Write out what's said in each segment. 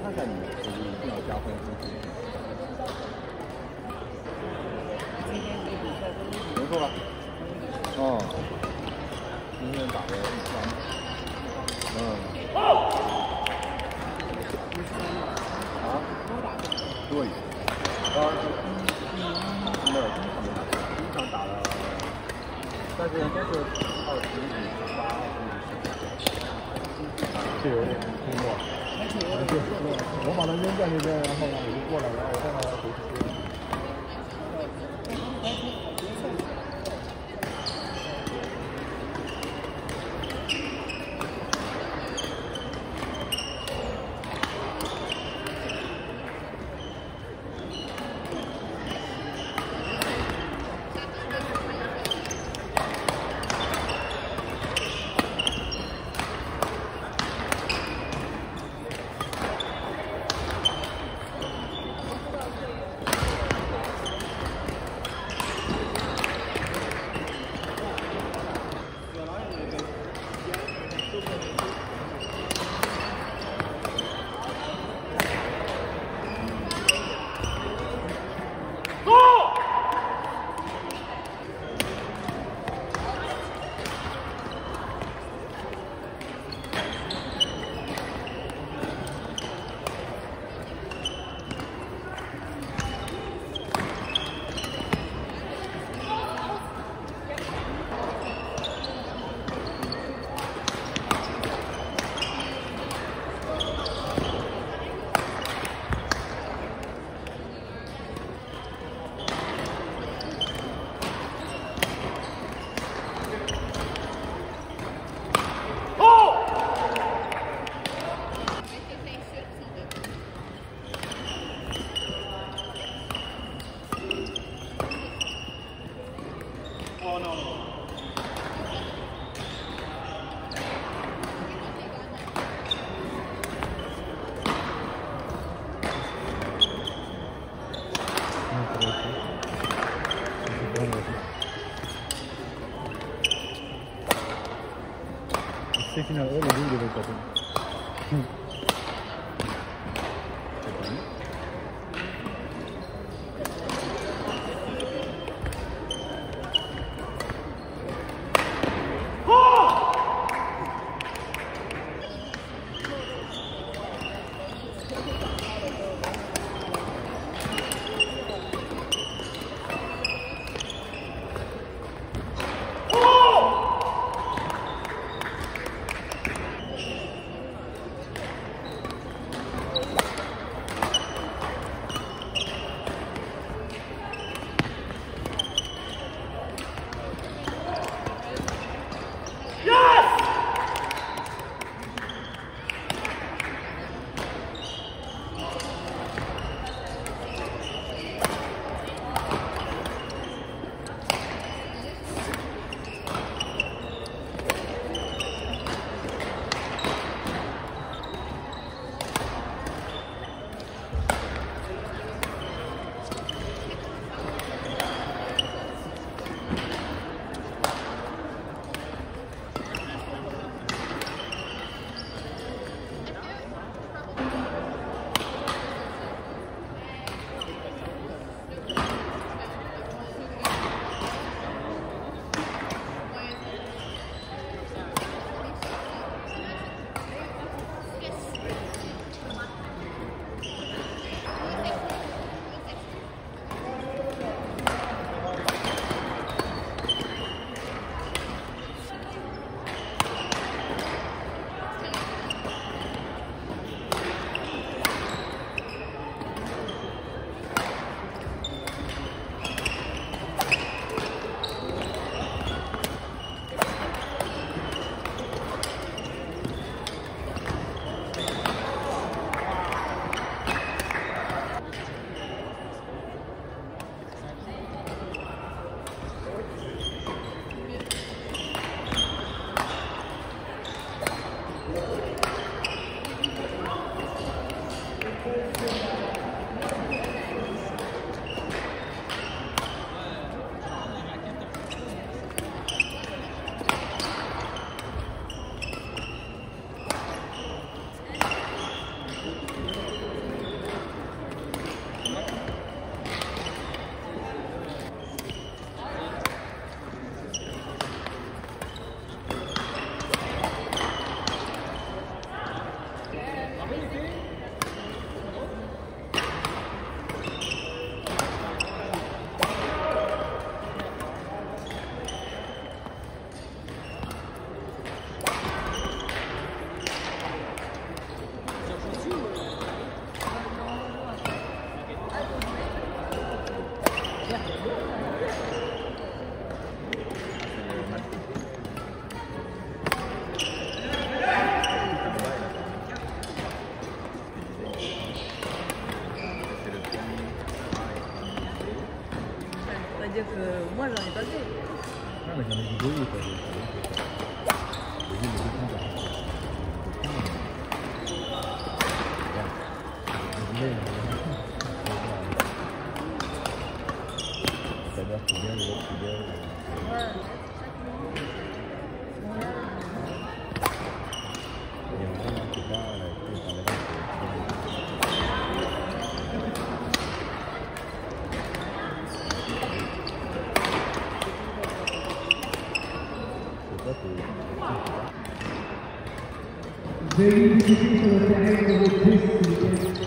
我看下你们，这就一定要加分。没错吧？哦。今天打了。一场打的，啊，多大？对。啊，第一场没第一场打了，但是那是二十比十八。这有点失落。我把它扔在那边，然后呢，我就过来然后我再把它回去。我们这个过程。They need to people that are able to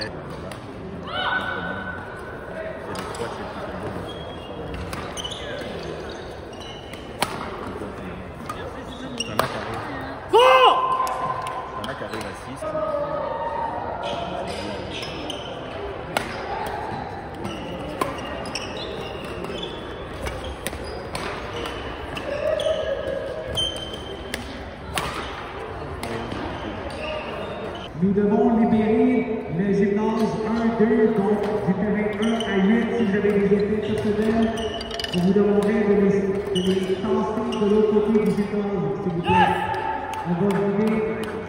shit. délivrant du carré 1 à 8 si j'avais des effets personnels. On vous demanderait de les, de les tasser de l'autre côté du support, s'il vous plaît. On va jouer